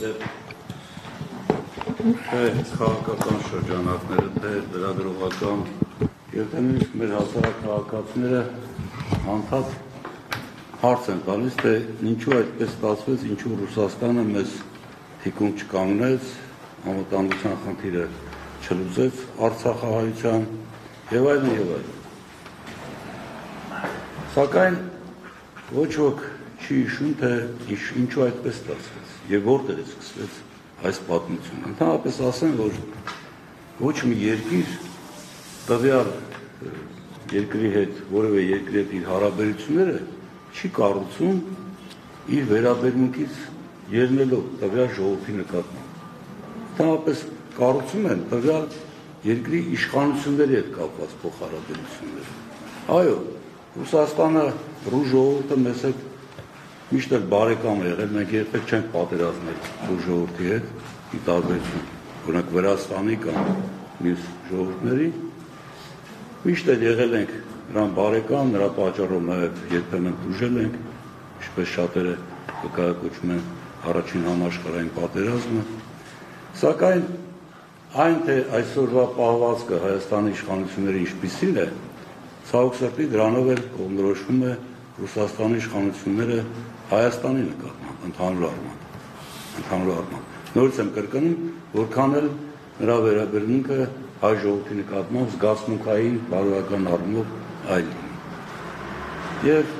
որովհետև թե քաղաքական շրջանակները, թե լրագրողական եւ թե նույնիսկ մեր հասարակահաղորդակցները անդադ հարց են տալիս, թե ինչու այդպես ստացվեց, ինչու Ռուսաստանը մեզ թիկուն չկանգնեց, անվտանգության խնդիրը չլուծեց Արցախահայության եւ այլն եւ այլն։ Սակայն ոչ ոք չի հիշում, թե ինչու այդպես ստացվեց եւ որտեղ է սկսվեց այս պատմությունը։ Ընդհանրապես ասեմ, որ ոչ մի երկիր տվյալ երկրի հետ, որևէ երկրի հետ իր հարաբերությունները չի կառուցում իր վերաբերմունքից ելնելով տվյալ ժողովրդի նկատմամբ։ Ընդհանրապես կառուցում են տվյալ երկրի իշխանությունների հետ կապված փոխհարաբերություններ։ Այո, Ռուսաստանը ռուս ժողովուրդը մեզ հետ միշտ էլ բարեկամ է եղել, մենք երբեք չենք պատերազմել ռուս ժողովրդի հետ, ի տարբերություն օրինակ Վրաստանի կամ մյուս ժողովուրդների, միշտ էլ եղել ենք նրան բարեկամ, նրա պատճառով նաև երբեմն դժել ենք, ինչպես շատերը կկայակոչում են առաջին համաշխարհային պատերազմը, սակայն այն թե այսօրվա պահվածքը Հայաստանի իշխանությունների ինչպիսին է, ցավոք սրտի դրանով էլ կողմնորոշվում է Ռուսաստանի իշխանությունները Հայաստանի նկատմամբ ընդհանուր առմամբ ընդհանուր առմամբ նորից եմ կրկնում որքան էլ նրա վերաբերմունքը հայ ժողովրդի նկատմամբ զգացմունքային բարոյական առումով այլ եւ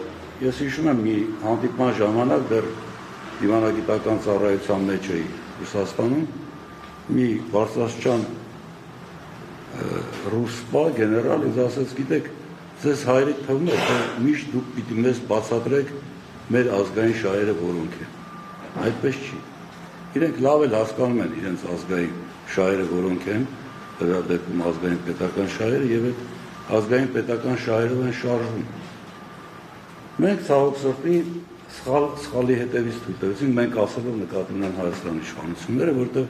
ես հիշում եմ մի հանդիպման ժամանակ դեռ դիվանագիտական ծառայության մեջ էի Ռուսաստանում մի բարձրաստիճան ռուսպա գեներալ ինձ ասաց գիտեք ձեզ հայրի թվում է, թե միշտ դուք պիտի մեզ բացատրեք մեր ազգային շահերը որոնք են։ Այդպես չի։ Իրենք լավ էլ հասկանում են իրենց ազգային շահերը որոնք են, դեպքում ազգային պետական շահերը եւ այդ ազգային պետական շահերով են շարժվում։ Մենք ցավոք սրտի սխալ սխալի հետևից թույլ տվեցինք մենք ասելով նկատի ունեն Հայաստանի իշխանությունները, որտեղ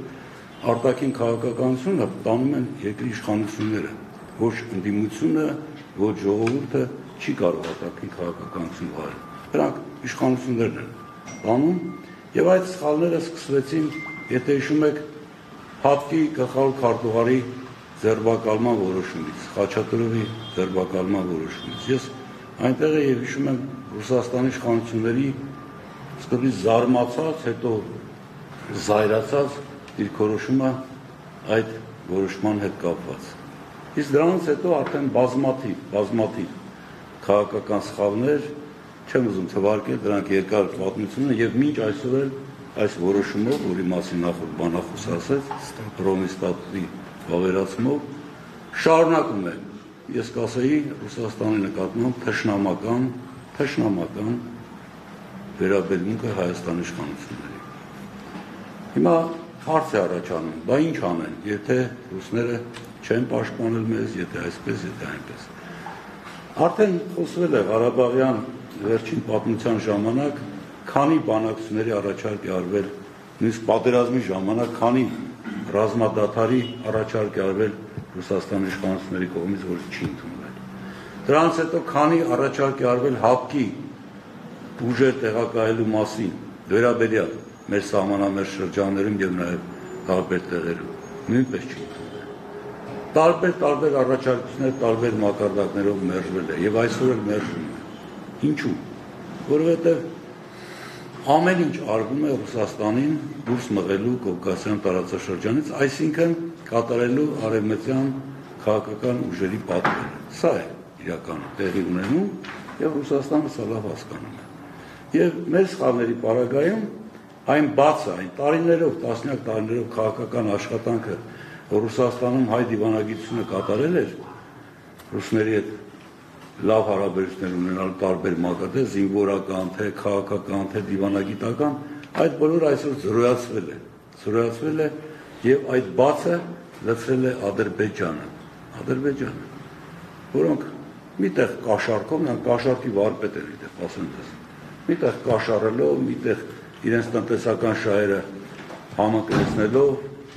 արտաքին քաղաքականությունը տանում են երկրի իշխանությունները, ոչ ընդդիմությունը, որ ժողովուրդը չի կարող արտաքին քաղաքականություն վարել։ Դրանք իշխանություններն են բանում եւ այդ սխալները սկսվեցին, եթե հիշում եք, Հատկի գլխավոր քարտուղարի ձերբակալման որոշումից, Խաչատուրովի ձերբակալման որոշումից։ Ես այնտեղ եւ հիշում եմ Ռուսաստանի իշխանությունների սկզբից զարմացած, հետո զայրացած դիրքորոշումը այդ որոշման հետ կապված։ Իսկ դրանից հետո արդեն բազմաթիվ, բազմաթիվ քաղաքական սխալներ, չեմ ուզում թվարկել դրանք երկար պատմություն են եւ մինչ այսօր էլ այս որոշումով, որի մասին նախորդ բանախոս ասեց, Ռոմի ստատուտի վավերացումով շարունակում է ես կասեի Ռուսաստանի նկատմամբ թշնամական, թշնամական վերաբերմունքը Հայաստանի իշխանությունների։ Հիմա հարց է առաջանում, բա ինչ անեն, եթե ռուսները չեն պաշտպանել մեզ, եթե այսպես, եթե այնպես։ Արդեն խոսվել է Ղարաբաղյան վերջին պատմության ժամանակ, քանի բանակցությունների առաջարկ է արվել, նույնիսկ պատերազմի ժամանակ քանի ռազմադատարի առաջարկ է արվել Ռուսաստանի իշխանությունների կողմից, որ չի ընդունվել։ Դրանից հետո քանի առաջարկ է արվել հապկի ուժեր տեղակայելու մասին, վերաբերյալ մեր սահմանամերձ շրջաններում եւ նաեւ տարբեր տեղերում։ Նույնպես չի տարբեր տարբեր առաջարկություններ տարբեր մակարդակներով մերժվել է եւ այսօր էլ մերժվում է։ Ինչու՞։ Որովհետեւ ամեն ինչ արվում է Ռուսաստանին դուրս մղելու Կովկասյան տարածաշրջանից, այսինքն կատարելու արևմտյան քաղաքական ուժերի պատվերը։ Սա է իրականում տեղի ունենում եւ Ռուսաստանը սա լավ հասկանում է։ Եվ մեր սխալների պարագայում այն բացը, այն տարիներով, տասնյակ տարիներով քաղաքական աշխատանքը Ռուսաստանում հայ դիվանագիտությունը կատարել էր ռուսների հետ լավ հարաբերություններ ունենալ տարբեր մակարդակներ, զինվորական, թե քաղաքական, թե դիվանագիտական, այդ բոլորը այսօր զրոյացվել է։ Զրոյացվել է եւ այդ բացը լցրել է Ադրբեջանը։ Ադրբեջանը, որոնք միտեղ կաշառքով, նա կաշառքի վարպետ էր, դեպ ասեմ դες։ Միտեղ կաշառելով, միտեղ իրենց տնտեսական շահերը համակրեցնելով,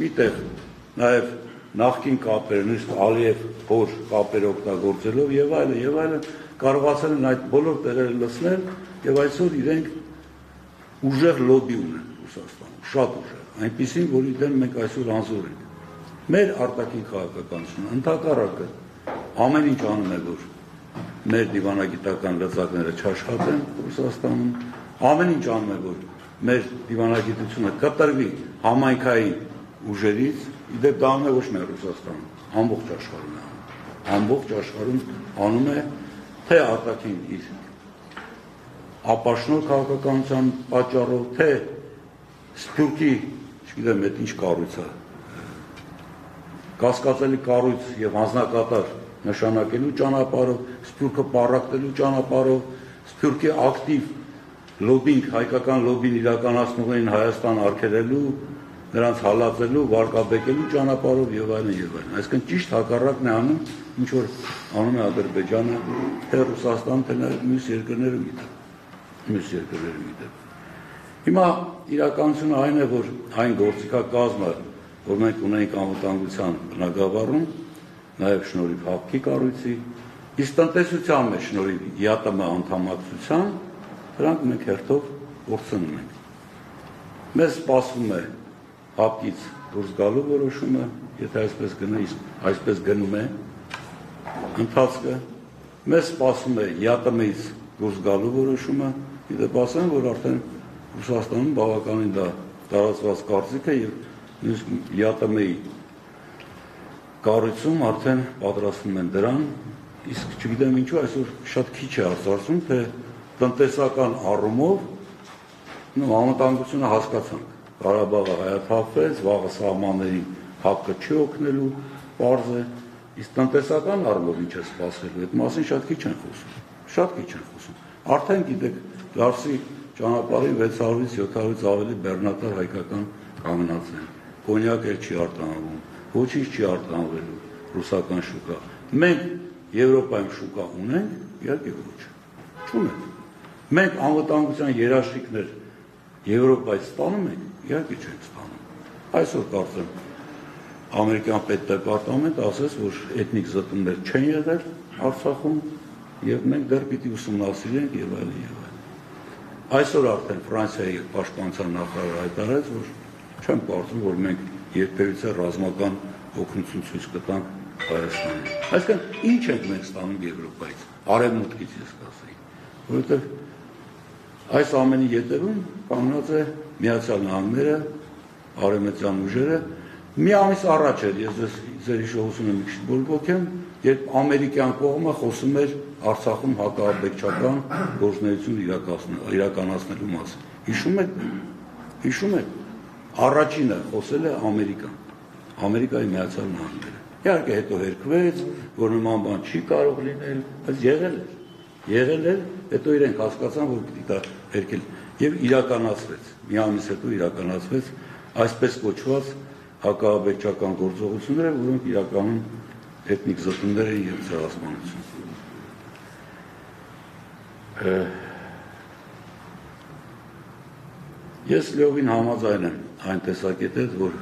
միտեղ նաև նախկին կապեր, նույնիսկ Ալիև փոր կապեր օգտագործելով եւ այլն եւ այլն կարողացել են այդ բոլոր տեղերը լցնել եւ այսօր իրենք ուժեղ լոբի ունեն Ռուսաստանում, շատ ուժեղ, այնպեսին, որի դեմ մենք այսօր անզոր ենք։ Մեր արտաքին քաղաքականությունը ընդհակառակը ամեն ինչ անում է, որ մեր դիվանագիտական լծակները չաշխատեն Ռուսաստանում, ամեն ինչ անում է, որ մեր դիվանագիտությունը կտրվի համայնքային ուժերից, իդեպ դա անում է ոչ միայն Ռուսաստանում, ամբողջ աշխարհում է անում։ Ամբողջ աշխարհում անում է թե արտաքին իր ապաշնոր քաղաքականության պատճառով, թե սփյուռքի, չգիտեմ, այդ ինչ կառույց է, կասկածելի կառույց եւ հանձնակատար նշանակելու ճանապարհով, սփյուռքը պարակտելու ճանապարհով, սփյուռքի ակտիվ լոբինգ, հայկական լոբին իրականացնող են Հայաստան արգելելու, նրանց հալածելու, վարկաբեկելու ճանապարհով եւ այլն եւ այլն։ Այսինքն ճիշտ հակառակն է անում, ինչ որ անում է Ադրբեջանը, թե Ռուսաստան, թե նաեւ մյուս երկրները գիտեն մյուս երկրների միտեղ։ Հիմա իրականությունը այն է, որ այն գործիքակազմը, որ մենք ունենք անվտանգության բնագավառում, նաև շնորհիվ հապկի կառույցի, իսկ տնտեսության մեջ շնորհիվ ԵԱՏՄ անդամակցության, դրանք մենք հերթով կորցնում ենք։ Մեզ սպասվում է հապկից դուրս գալու որոշումը, եթե այսպես գնա, այսպես գնում է ընթացքը, մեզ սպասվում է ԵԱՏՄ-ից դուրս գալու որոշումը, Իդեպ ասեմ, որ արդեն Ռուսաստանում բավականին դա տարածված կարծիք է եւ ԵԱՏՄ-ի կառույցում արդեն պատրաստվում են դրան, իսկ չգիտեմ ինչու այսօր շատ քիչ է արձարծում, թե տնտեսական առումով նո անվտանգությունը հասկացանք։ Ղարաբաղը հայաթափվեց, վաղը սահմաններին հապկը չի օգնելու, པարզ է, իսկ տնտեսական առումով ինչ է սպասելու, այդ մասին շատ քիչ են խոսում։ Շատ քիչ են խոսում։ Արդեն գիտեք, Լարսի ճանապարհի 600-ից 700-ից ավելի բեռնատար հայկական կանգնած են։ Կոնյակ էլ չի արտանվում, ոչինչ չի արտանվելու ռուսական շուկա։ Մենք Եվրոպայում շուկա ունենք, իհարկե ոչ։ Չունենք։ Մենք անվտանգության երաշխիքներ Եվրոպայից ստանում ենք, իհարկե չենք ստանում։ Այսօր կարծեմ ամերիկյան պետդեպարտամենտ ասես, որ էթնիկ զտումներ չեն եղել Արցախում եւ մենք դեռ պիտի ուսումնասիրենք եւ այլն եւ այլն։ Այսօր արդեն Ֆրանսիայի պաշտպանության նախարարը հայտարարեց, որ չեմ կարծում, որ մենք երբևիցե ռազմական օգնություն ցույց կտանք Հայաստանին։ Այսինքն ինչ ենք մենք ստանում Եվրոպայից, արևմուտքից ես կասեի, որովհետև այս ամենի յետևում կանգնած է Միացյալ Նահանգները, արևմտյան ուժերը։ Մի ամիս առաջ էր ես ձեր հիշողությունը մի քիչ բորբոքեմ, երբ ամերիկյան կողմը խոսում էր Արցախում հակաբեկչական գործունեություն իրականացնելու մասին։ Հիշում եք։ Հիշում եք։ Առաջինը խոսել է Ամերիկան։ Ամերիկայի Միացյալ Նահանգները։ Իհարկե հետո հերկվեց, որ նման բան չի կարող լինել, բայց եղել է։ Եղել է, հետո իրենք հասկացան, որ պիտի դա հերկել եւ իրականացվեց։ Մի ամիս հետո իրականացվեց այսպես կոչված հակաբեկչական գործողությունները, որոնք իրականում էթնիկ զտումներ են եւ ցեղասպանություն։ Ես լիովին համաձայն եմ այն տեսակետից, որ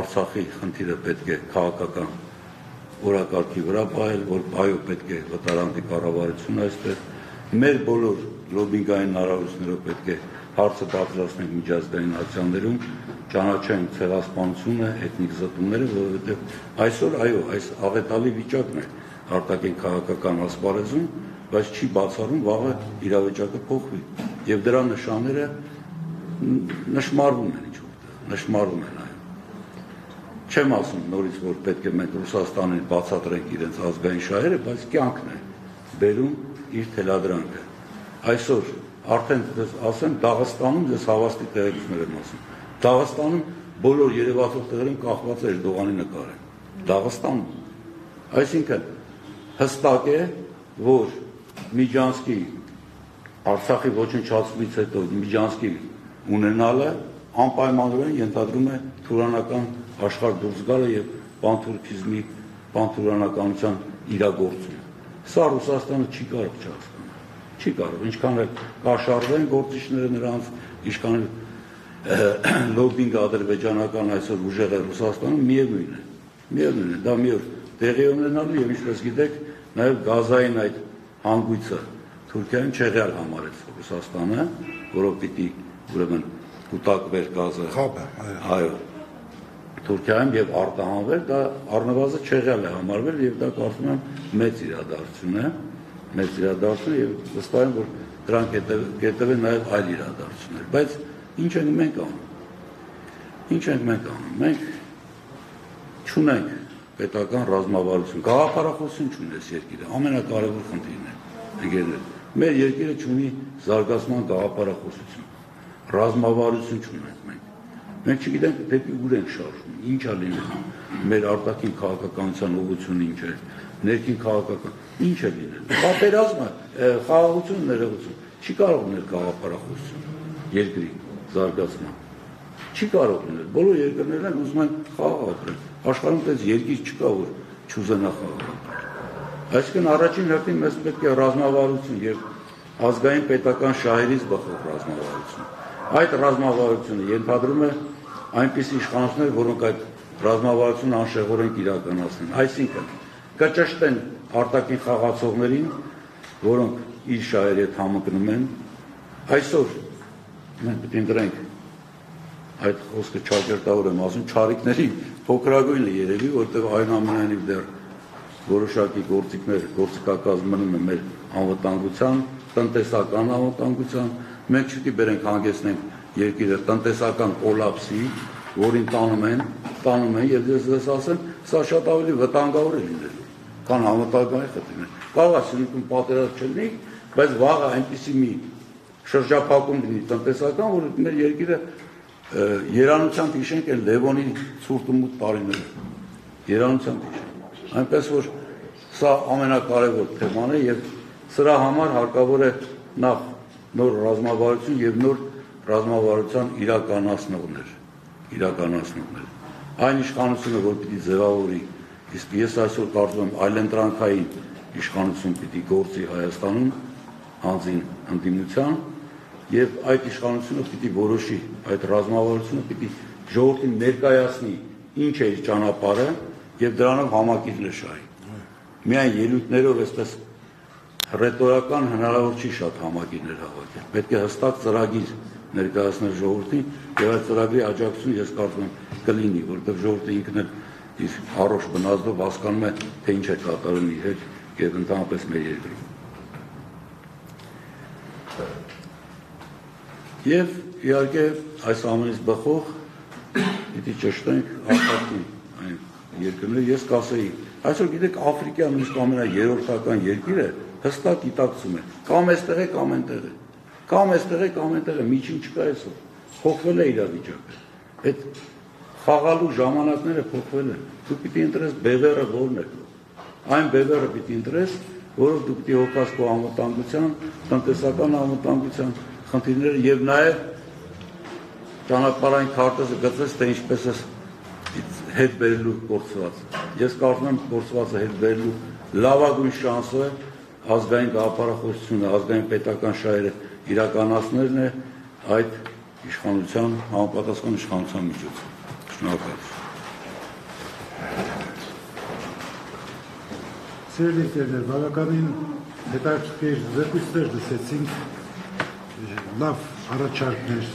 Արցախի խնդիրը պետք է քաղաքական օրակարգի վրա պահել, որ բայո պետք է վտարանդի կառավարությունը այստեղ մեր բոլոր լոբինգային հնարավորություններով պետք է հարցը պատրաստենք միջազգային ակցիաներում, ճանաչենք ցեղասպանությունը, էթնիկ զտումները, որովհետև այսօր այո, այս աղետալի վիճակն է արտաքին քաղաքական ասպարեզում, բայց չի բացառում վաղը իրավիճակը փոխվի։ Եվ դրա նշանները նշмарվում են ինչ-որ, նշмарվում են չեմ ասում նորից որ պետք է մենք Ռուսաստանին բացատրենք իրենց ազգային շահերը բայց կյանքն է բերում իր թելադրանքը այսօր արդեն ասեմ Դաղստանում ես հավաստի տեղեկություններ եմ ասում Դաղստանում բոլոր երևացող տեղերում կախված է Էրդողանի նկարը Դաղստանում այսինքն հստակ է որ Միջանսկի Արցախի ոչնչացումից հետո Միջանսկի ունենալը անպայմանորեն ենթադրում է թուրանական աշխարհ դուրս գալը եւ պանթուրքիզմի պանթուրանականության իրագործումը։ Սա Ռուսաստանը չի կարող չհասկանալ։ Չի կարող, ինչքան էլ կաշառվեն գործիչները նրանց, ինչքան էլ լոբինգ ադրբեջանական այսօր ուժեղ է Ռուսաստանում միևնույն է։ Միևնույն է, դա մի օր տեղի ունենալու եւ ինչպես գիտեք, նաեւ գազային այդ հանգույցը Թուրքիան չեղյալ համարեց Ռուսաստանը, որով պիտի ուրեմն կուտակվեր գազը։ Խաբը, այո։ Այո։ Թուրքիայում եւ արտահանվել դա առնվազն չեղյալ է համարվել եւ դա կարծում եմ մեծ իրադարձություն է, մեծ իրադարձություն եւ վստահ եմ որ դրանք կետևեն նաեւ այլ իրադարձություններ, բայց ինչ ենք մենք անում։ Ինչ ենք մենք անում։ Մենք չունենք պետական ռազմավարություն, գաղափարախոսություն չունես երկիրը, ամենակարևոր խնդիրն է։ Ընկերներ, մեր երկիրը չունի զարգացման գաղափարախոսություն, ռազմավարություն չունենք մենք։ Մենք չգիտենք դեպի ուր ենք շարժվում, ինչ է լինելու։ Մեր արտաքին քաղաքականության ուղղությունը ինչ է, ներքին քաղաքական ինչ է լինելու։ Պատերազմը, խաղաղություն, ներողություն չի կարող ունել գաղափարախոսություն երկրի զարգացման չի կարող լինել։ Բոլոր երկրներն են ուզում են խաղաղ ապրել։ Աշխարհում դες երկիր չկա, որ չուզենա խաղաղ ապրել։ Այսինքն առաջին հերթին մեզ պետք է ռազմավարություն եւ ազգային պետական շահերից բխող ռազմավարություն։ Այդ ռազմավարությունը ենթադրում է այնպիսի իշխանություններ, որոնք այդ ռազմավարությունը անշեղորեն իրականացնեն։ Այսինքն կճշտեն արտաքին խաղացողներին, որոնք իր շահերի հետ համընկնում են։ Այսօր մենք պետք է ընտրենք այդ խոսքը ճակերտավոր եմ ասում, ճարիկների փոքրագույնը երևի, որտեղ այնուամենայնիվ դեռ որոշակի գործիքներ, գործիքակազմ մնում է մեր անվտանգության, տնտեսական անվտանգության, մենք չպետք է բերենք հանգեցնենք երկիրը տնտեսական կոլապսի, որին տանում են, տանում են եւ ես ես ասեմ, սա շատ ավելի վտանգավոր է լինելու, քան անվտանգային խնդիրներ։ Կարող է սնունդում պատերազմ չլինի, բայց վաղը այնպեսի մի շրջափակում լինի տնտեսական, որ մեր երկիրը երանությամբ հիշենք էլ Լևոնի ցուրտ ու մութ տարիները։ Երանությամբ հիշենք։ Այնպես որ սա ամենակարևոր թեման է եւ սրա համար հարկավոր է նախ նոր ռազմավարություն եւ նոր ռազմավարության իրականացնողներ, իրականացնողներ։ Այն իշխանությունը, որ պիտի ձևավորի, իսկ ես այսօր կարծում եմ այլընտրանքային իշխանություն պիտի գործի Հայաստանում հանձին ընդդիմության եւ այդ իշխանությունը պիտի որոշի, այդ ռազմավարությունը պիտի ժողովրդին ներկայացնի ինչ է ճանապարհը եւ դրանով համակիրներ շահի։ Միայն ելույթներով այսպես ռետորական հնարավոր չի շատ համակիրներ հավաքել։ Պետք է հստակ ծրագիր ներկայացնել ժողովրդին եւ այդ ծրագրի աջակցություն ես կարծում եմ կլինի, որովհետեւ ժողովուրդը ինքն էլ իր առողջ բնազդով հասկանում է, թե ինչ է կատարում իր հետ եւ ընդհանրապես մեր երկրում։ Եվ իհարկե այս ամենից բխող պիտի ճշտենք արտաքին այն երկրները, ես կասեի, այսօր գիտեք Աֆրիկյան նույնիսկ ամենաերորդական երկիրը հստակ գիտակցում է, կամ այստեղ է, կամ այնտեղ է։ Կամ այստեղ է, կամ այնտեղ է, միջին չկա այսօր։ Փոխվել է իրավիճակը։ Այդ խաղալու ժամանակները փոխվել են։ Դու պիտի ընտրես բևերը որն է։ Այն բևերը պիտի ընտրես, որով դու պիտի հոգաս քո անվտանգության, տնտեսական անվտանգության, խնդիրները եւ նաեւ ճանապարհային քարտեզը գծես թե ինչպես է հետ բերելու կորցված։ Ես կարծում եմ կորցվածը հետ բերելու լավագույն շանսը ազգային գաղափարախոսությունը, ազգային պետական շահերը իրականացնելն է այդ իշխանության, համապատասխան իշխանության միջոցով։ Շնորհակալություն։ Սիրելի տերներ, բավականին հետաքրքիր զեկույցներ լսեցինք լավ առաջարկներ,